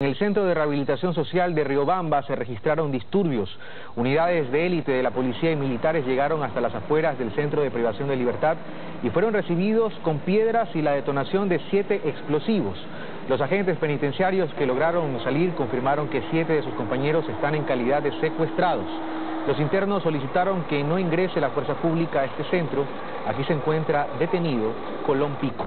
En el Centro de Rehabilitación Social de Riobamba se registraron disturbios. Unidades de élite de la policía y militares llegaron hasta las afueras del Centro de Privación de Libertad y fueron recibidos con piedras y la detonación de siete explosivos. Los agentes penitenciarios que lograron salir confirmaron que siete de sus compañeros están en calidad de secuestrados. Los internos solicitaron que no ingrese la fuerza pública a este centro. Aquí se encuentra detenido Colón Pico.